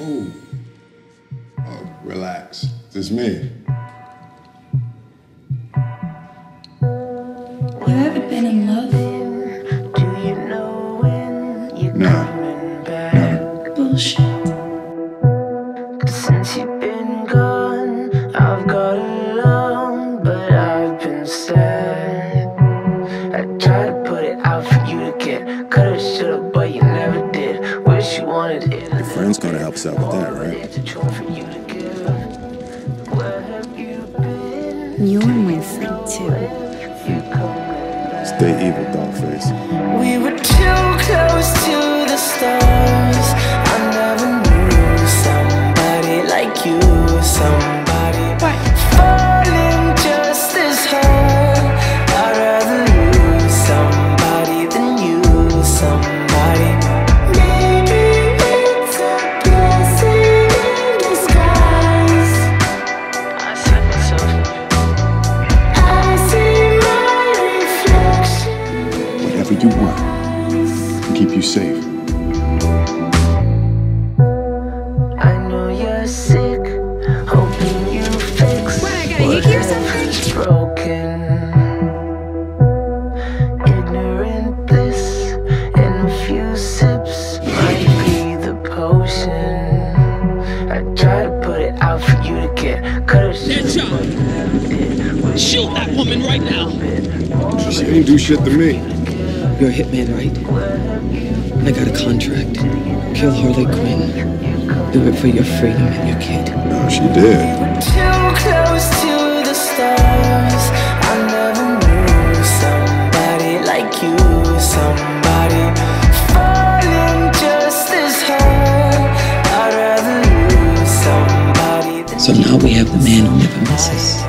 Ooh. Oh, relax. It's me. You ever been in love? Do you know when you're No. coming back? Bullshit. Friend's gonna help us out with that, right? It's a chore for you to give. Where have you been? You're my friend too. You coming back? Stay evil, dogface. We were too close Keep you safe. I know you're sick, hoping you fix What, I gotta hit you or something? broken. Ignorant bliss in a few sips might be the potion. I try to put it out for you to get, coulda, shoulda, but you never did. Wish Shoot that woman right now. She ain't do shit to me. You're a hitman, right? I got a contract. Kill Harley Quinn. Do it for your freedom and your kid. No, she did. Too close to the stars. I never knew somebody like you, somebody falling just as hard. I'd rather lose somebody than So now we have the man who never misses.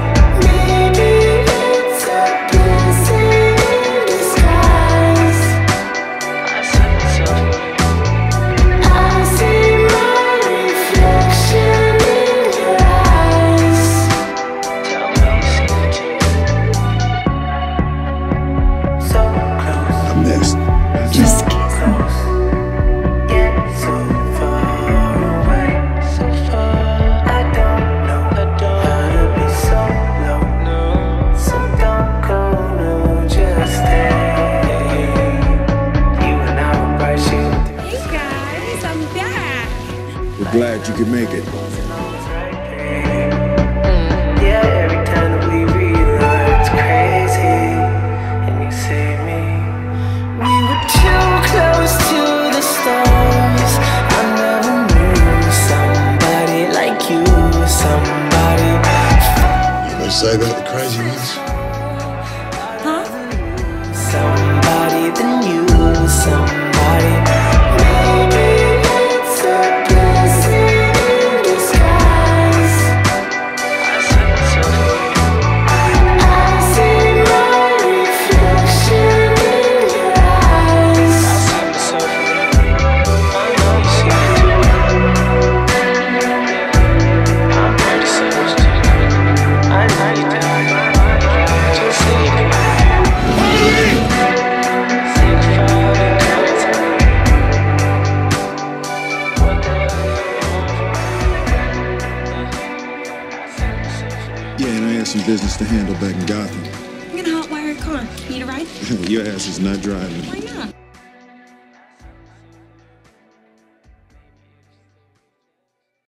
Glad you could make it. Yeah, business to handle back in Gotham. I'm gonna hotwire a car. Need a ride? Your ass is not driving. Why not?